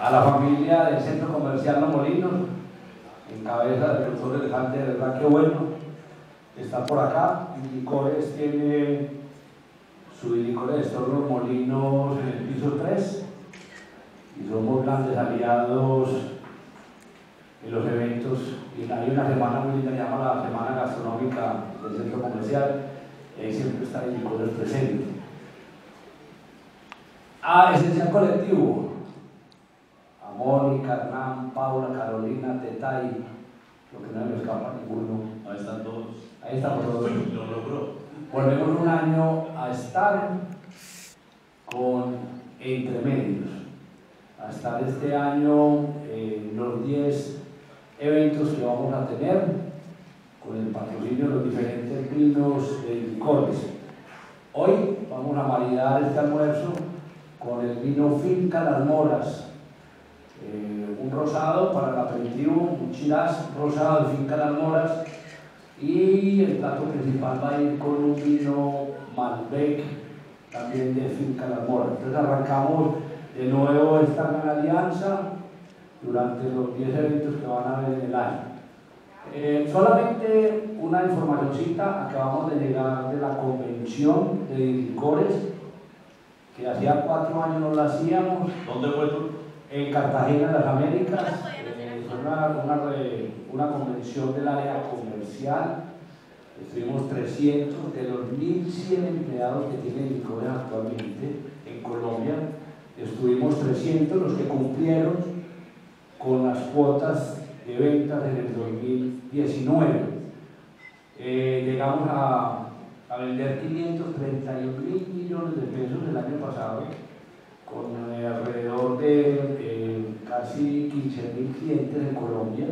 a la familia del Centro Comercial Los Molinos, en cabeza del doctor Elefante, de verdad que bueno, está por acá. Licores tiene su licores de estos Los Molinos en el piso 3 y somos grandes aliados en los eventos. Y hay una semana muy linda, llama la Semana Gastronómica del Centro Comercial, y ahí siempre está el licores presente. Ah, esencial colectivo. A Mónica, Hernán, Paula, Carolina, Tetay, lo que no me escapa ninguno. Ahí están todos. Ahí estamos todos. Lo logró. Volvemos un año a estar con Entremedios. A estar este año en los 10 eventos que vamos a tener con el patrocinio de los diferentes vinos de licores. Hoy vamos a maridar este almuerzo con el vino Finca Las Moras, eh, un rosado para el aperitivo, un chilás rosado de Finca Las Moras y el plato principal va a ir con un vino Malbec también de Finca Las Moras. Entonces arrancamos de nuevo esta gran alianza durante los 10 eventos que van a haber en el año. Eh, solamente una informacióncita, acabamos de llegar de la convención de licores que hacía cuatro años no la hacíamos. ¿Dónde fue tú? En Cartagena, en las Américas. Eh, fue una, una, una, convención del área comercial. Estuvimos 300 de los 1.100 empleados que tienen licores actualmente en Colombia. Estuvimos 300 los que cumplieron con las cuotas de ventas en el 2019. Eh, llegamos a a vender 531 mil millones de pesos el año pasado, con alrededor de eh, casi 15 mil clientes en Colombia.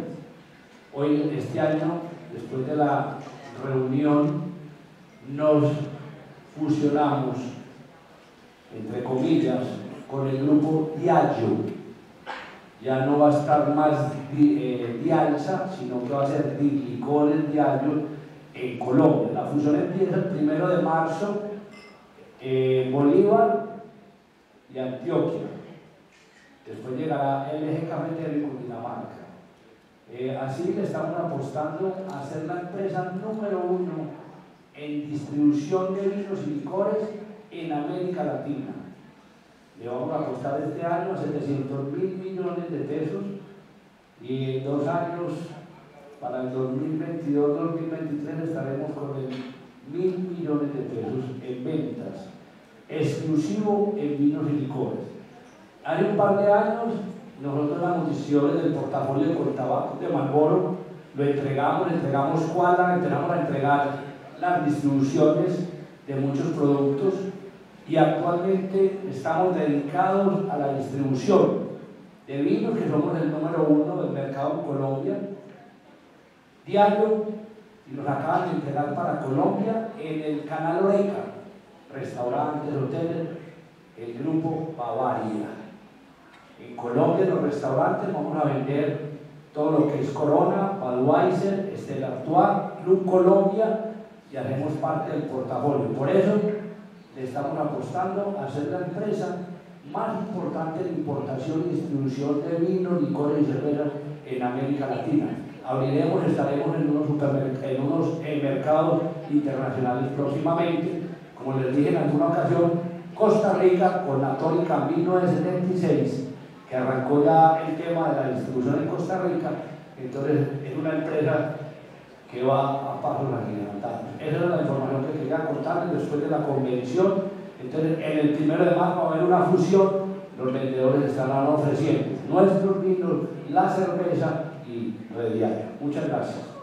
Hoy, este año, después de la reunión, nos fusionamos, entre comillas, con el grupo Diageo. Ya no va a estar más eh, sino que va a ser Licores Diageo en Colombia. La fusión empieza el primero de marzo en Bolívar y Antioquia. Después llegará el eje cafetero y Cundinamarca. Eh, así le estamos apostando a ser la empresa número uno en distribución de vinos y licores en América Latina. Le vamos a apostar este año a 700 mil millones de pesos y en dos años para el 2022-2023 estaremos con el mil millones de pesos en ventas, exclusivo en vinos y licores. Hace un par de años, nosotros las noticias del portafolio de tabaco de Malboro lo entregamos, entregamos cuadra, entregamos a entregar las distribuciones de muchos productos y actualmente estamos dedicados a la distribución de vinos, que somos el número uno del mercado en Colombia, diario y nos acaban de entregar para Colombia en el canal Oreca, restaurantes, hoteles, el grupo Bavaria. En Colombia, los restaurantes, vamos a vender todo lo que es Corona, Budweiser, Estela Artois, Club Colombia y haremos parte del portafolio. Por eso le estamos apostando a ser la empresa más importante de importación y distribución de vino, licores y cervezas en América Latina abriremos, estaremos en unos, en unos mercados internacionales próximamente. Como les dije en alguna ocasión, Costa Rica con la tónica 1976, que arrancó ya el tema de la distribución en Costa Rica, entonces es una empresa que va a pasos agigantados. Esa es la información que quería contarles después de la convención. Entonces, en el primero de marzo va a haber una fusión, los vendedores estarán ofreciendo nuestros vinos, la cerveza y lo de diario. Muchas gracias.